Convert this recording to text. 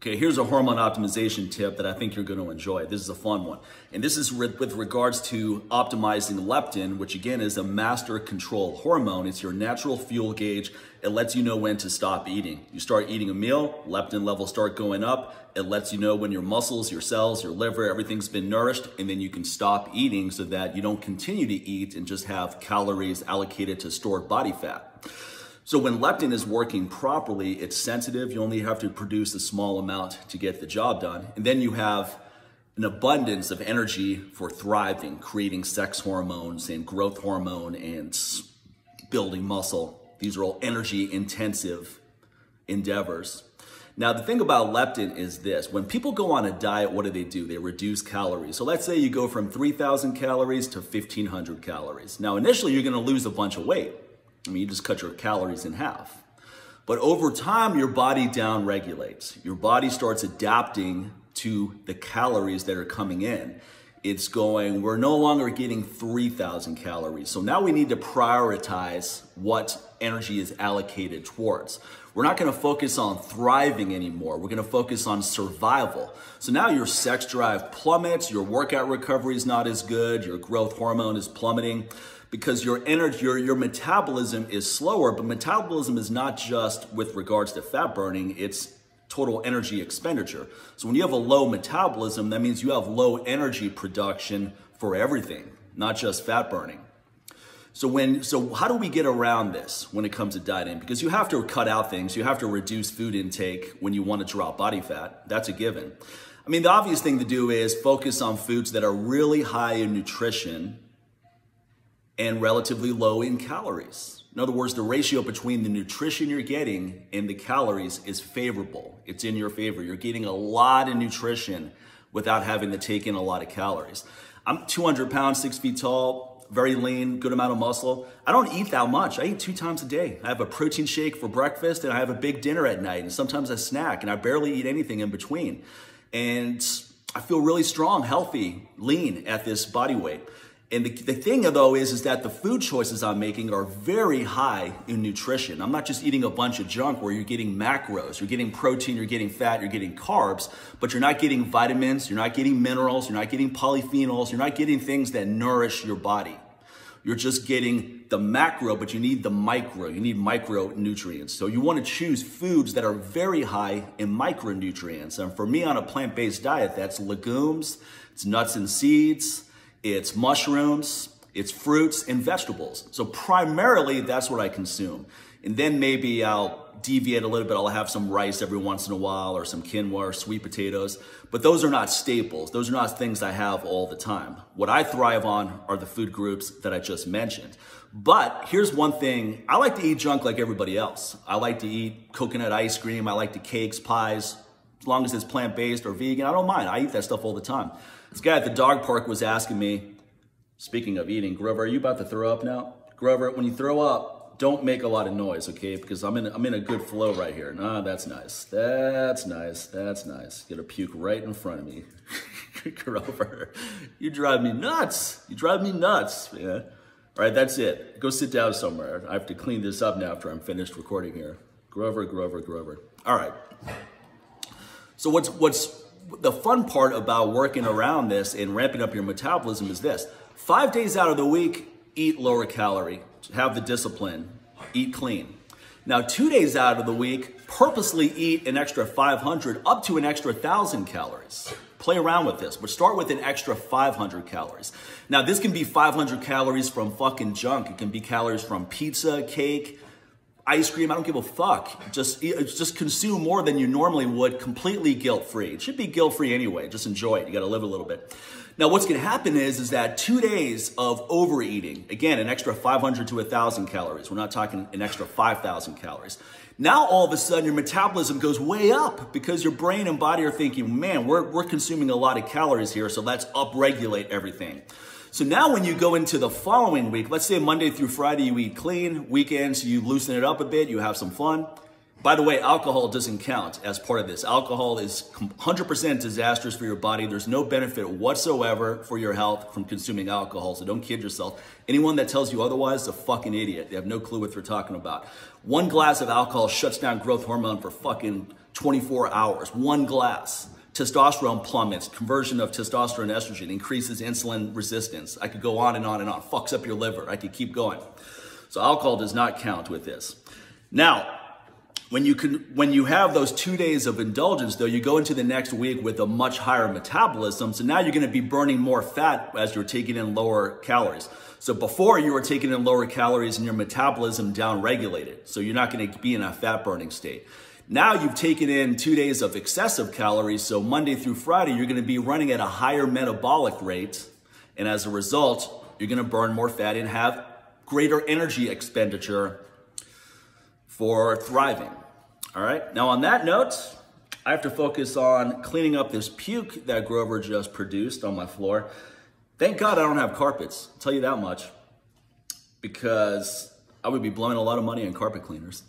Okay, here's a hormone optimization tip that I think you're going to enjoy. This is a fun one. And this is with regards to optimizing leptin, which again is a master control hormone. It's your natural fuel gauge. It lets you know when to stop eating. You start eating a meal, leptin levels start going up. It lets you know when your muscles, your cells, your liver, everything's been nourished, and then you can stop eating so that you don't continue to eat and just have calories allocated to stored body fat. So when leptin is working properly, it's sensitive. You only have to produce a small amount to get the job done. And then you have an abundance of energy for thriving, creating sex hormones and growth hormone and building muscle. These are all energy intensive endeavors. Now, the thing about leptin is this. When people go on a diet, what do they do? They reduce calories. So let's say you go from 3,000 calories to 1,500 calories. Now, initially, you're going to lose a bunch of weight. I mean, you just cut your calories in half. But over time, your body down regulates. Your body starts adapting to the calories that are coming in. It's going, we're no longer getting 3,000 calories. So now we need to prioritize what energy is allocated towards. We're not going to focus on thriving anymore. We're going to focus on survival. So now your sex drive plummets, your workout recovery is not as good, your growth hormone is plummeting because your energy, your, your metabolism is slower, but metabolism is not just with regards to fat burning, it's total energy expenditure. So when you have a low metabolism, that means you have low energy production for everything, not just fat burning. So when so how do we get around this when it comes to dieting? Because you have to cut out things, you have to reduce food intake when you want to drop body fat. That's a given. I mean, the obvious thing to do is focus on foods that are really high in nutrition and relatively low in calories. In other words, the ratio between the nutrition you're getting and the calories is favorable. It's in your favor. You're getting a lot of nutrition without having to take in a lot of calories. I'm 200 pounds, six feet tall, very lean, good amount of muscle. I don't eat that much. I eat two times a day. I have a protein shake for breakfast and I have a big dinner at night and sometimes a snack and I barely eat anything in between. And I feel really strong, healthy, lean at this body weight. And the, the thing though is, is that the food choices I'm making are very high in nutrition. I'm not just eating a bunch of junk where you're getting macros, you're getting protein, you're getting fat, you're getting carbs, but you're not getting vitamins, you're not getting minerals, you're not getting polyphenols, you're not getting things that nourish your body. You're just getting the macro, but you need the micro. You need micronutrients. So you want to choose foods that are very high in micronutrients. And for me on a plant-based diet, that's legumes, it's nuts and seeds, it's mushrooms, it's fruits and vegetables. So primarily that's what I consume. And then maybe I'll deviate a little bit. I'll have some rice every once in a while or some quinoa or sweet potatoes. But those are not staples. Those are not things I have all the time. What I thrive on are the food groups that I just mentioned. But here's one thing. I like to eat junk like everybody else. I like to eat coconut ice cream. I like to cakes, pies. As long as it's plant-based or vegan, I don't mind. I eat that stuff all the time. This guy at the dog park was asking me, speaking of eating, Grover, are you about to throw up now? Grover, when you throw up, don't make a lot of noise, okay? Because I'm in, I'm in a good flow right here. Nah, that's nice. That's nice. That's nice. Get a puke right in front of me. Grover, you drive me nuts. You drive me nuts, man. All right, that's it. Go sit down somewhere. I have to clean this up now after I'm finished recording here. Grover, Grover, Grover. All right. So what's what's the fun part about working around this and ramping up your metabolism is this. Five days out of the week, eat lower calorie, have the discipline, eat clean. Now, two days out of the week, purposely eat an extra 500 up to an extra 1,000 calories. Play around with this, but start with an extra 500 calories. Now, this can be 500 calories from fucking junk. It can be calories from pizza, cake, ice cream, I don't give a fuck. Just, uh, just consume more than you normally would, completely guilt-free. It should be guilt-free anyway. Just enjoy it. You got to live a little bit. Now, what's going to happen is, is that two days of overeating, again, an extra 500 to 1,000 calories. We're not talking an extra 5,000 calories. Now, all of a sudden, your metabolism goes way up because your brain and body are thinking, man, we're, we're consuming a lot of calories here, so let's upregulate everything. So now when you go into the following week, let's say Monday through Friday you eat clean, weekends you loosen it up a bit, you have some fun. By the way, alcohol doesn't count as part of this. Alcohol is 100% disastrous for your body. There's no benefit whatsoever for your health from consuming alcohol, so don't kid yourself. Anyone that tells you otherwise is a fucking idiot. They have no clue what they're talking about. One glass of alcohol shuts down growth hormone for fucking 24 hours, one glass. Testosterone plummets, conversion of testosterone estrogen, increases insulin resistance. I could go on and on and on, fucks up your liver. I could keep going. So alcohol does not count with this. Now, when you can, when you have those two days of indulgence, though, you go into the next week with a much higher metabolism. So now you're going to be burning more fat as you're taking in lower calories. So before you were taking in lower calories and your metabolism down regulated. So you're not going to be in a fat burning state. Now you've taken in two days of excessive calories. So Monday through Friday, you're going to be running at a higher metabolic rate. And as a result, you're going to burn more fat and have greater energy expenditure for thriving. All right. Now, on that note, I have to focus on cleaning up this puke that Grover just produced on my floor. Thank God I don't have carpets. I'll tell you that much. Because I would be blowing a lot of money on carpet cleaners.